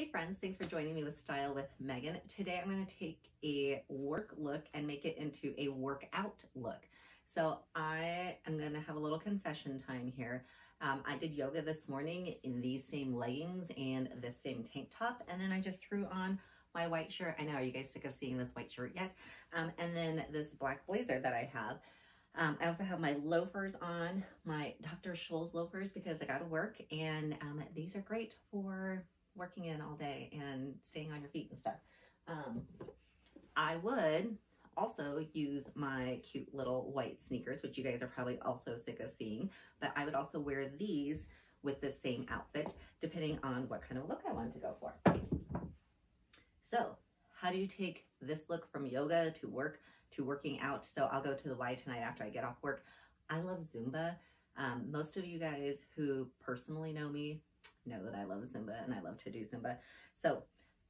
Hey friends, thanks for joining me with Style with Megan. Today I'm going to take a work look and make it into a workout look. So I am going to have a little confession time here. Um, I did yoga this morning in these same leggings and this same tank top and then I just threw on my white shirt. I know, are you guys sick of seeing this white shirt yet? Um, and then this black blazer that I have. Um, I also have my loafers on, my Dr. Scholl's loafers because I got to work and um, these are great for working in all day and staying on your feet and stuff. Um, I would also use my cute little white sneakers, which you guys are probably also sick of seeing, but I would also wear these with the same outfit, depending on what kind of look I wanted to go for. So how do you take this look from yoga to work to working out? So I'll go to the Y tonight after I get off work. I love Zumba. Um, most of you guys who personally know me know that I love Zumba and I love to do Zumba. So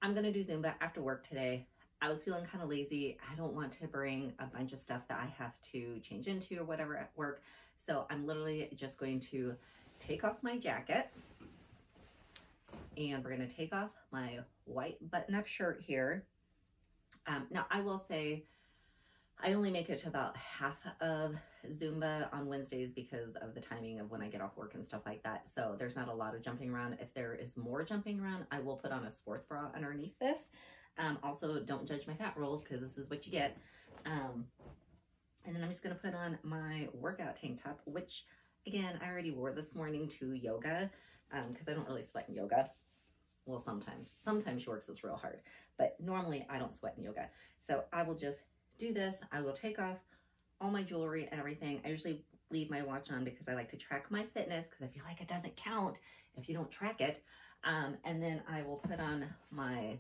I'm to do Zumba after work today. I was feeling kind of lazy. I don't want to bring a bunch of stuff that I have to change into or whatever at work. So I'm literally just going to take off my jacket and we're to take off my white button-up shirt here. Um, now, I will say I only make it to about half of Zumba on Wednesdays because of the timing of when I get off work and stuff like that. So there's not a lot of jumping around. If there is more jumping around, I will put on a sports bra underneath this. Um, also, don't judge my fat rolls because this is what you get. Um, and then I'm just going to put on my workout tank top, which, again, I already wore this morning to yoga because um, I don't really sweat in yoga. Well, sometimes. Sometimes she works this real hard. But normally, I don't sweat in yoga. So I will just do this. I will take off all my jewelry and everything. I usually leave my watch on because I like to track my fitness because I feel like it doesn't count if you don't track it. Um, and then I will put on my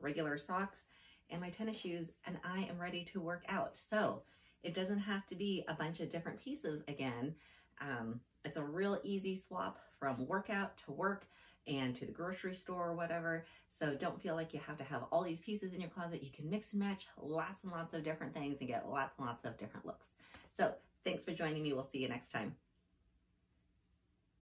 regular socks and my tennis shoes and I am ready to work out. So it doesn't have to be a bunch of different pieces again. Um, it's a real easy swap from workout to work and to the grocery store or whatever. So don't feel like you have to have all these pieces in your closet. You can mix and match lots and lots of different things and get lots and lots of different looks. So thanks for joining me. We'll see you next time.